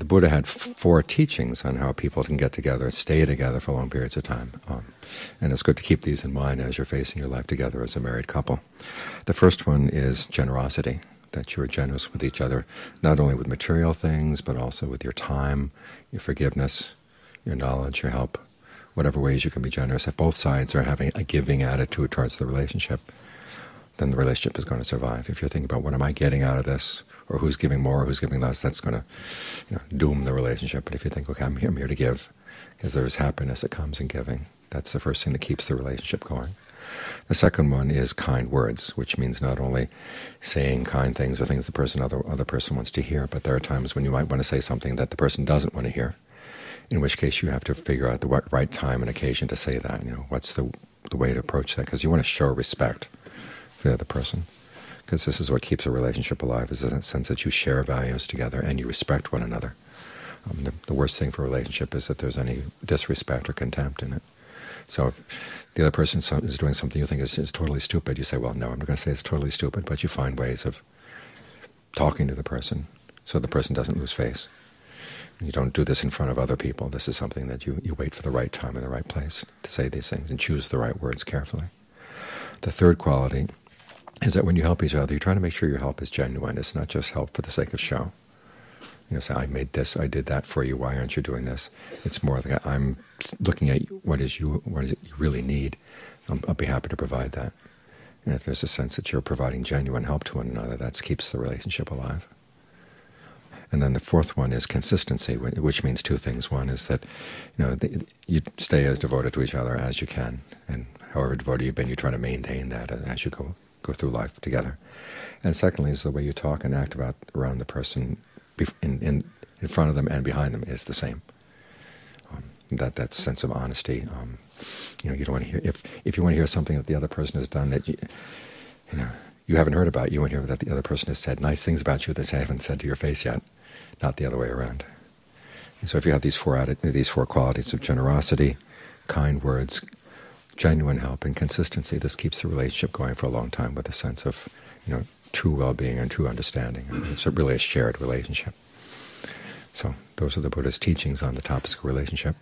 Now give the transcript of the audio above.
the Buddha had four teachings on how people can get together and stay together for long periods of time. Um, and it's good to keep these in mind as you're facing your life together as a married couple. The first one is generosity, that you are generous with each other, not only with material things, but also with your time, your forgiveness, your knowledge, your help, whatever ways you can be generous. If both sides are having a giving attitude towards the relationship, then the relationship is going to survive. If you're thinking about what am I getting out of this, or who's giving more, or who's giving less, that's going to you know, doom the relationship. But if you think, okay, I'm here, I'm here to give, because there's happiness that comes in giving, that's the first thing that keeps the relationship going. The second one is kind words, which means not only saying kind things or things the person other other person wants to hear, but there are times when you might want to say something that the person doesn't want to hear. In which case, you have to figure out the right time and occasion to say that. You know, what's the the way to approach that? Because you want to show respect the other person, because this is what keeps a relationship alive: is the sense that you share values together and you respect one another. Um, the, the worst thing for a relationship is that there's any disrespect or contempt in it. So if the other person is doing something you think is, is totally stupid, you say, well, no, I'm not going to say it's totally stupid, but you find ways of talking to the person so the person doesn't lose face. You don't do this in front of other people. This is something that you, you wait for the right time and the right place to say these things and choose the right words carefully. The third quality is that when you help each other, you try to make sure your help is genuine. It's not just help for the sake of show. You know, say, I made this, I did that for you, why aren't you doing this? It's more like I'm looking at what is you, what is it you really need. I'll, I'll be happy to provide that. And if there's a sense that you're providing genuine help to one another, that keeps the relationship alive. And then the fourth one is consistency, which means two things. One is that you know you stay as devoted to each other as you can, and however devoted you've been, you try to maintain that as you go go through life together. And secondly is the way you talk and act about around the person in, in, in front of them and behind them is the same. Um, that that sense of honesty. Um, you know, you don't want to hear if if you want to hear something that the other person has done that you, you know you haven't heard about. You want to hear that the other person has said nice things about you that they haven't said to your face yet, not the other way around. And so, if you have these four these four qualities of generosity, kind words, genuine help, and consistency, this keeps the relationship going for a long time with a sense of you know true well-being and true understanding. It's a really a shared relationship. So those are the Buddha's teachings on the topics of relationship.